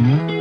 Mm-hmm.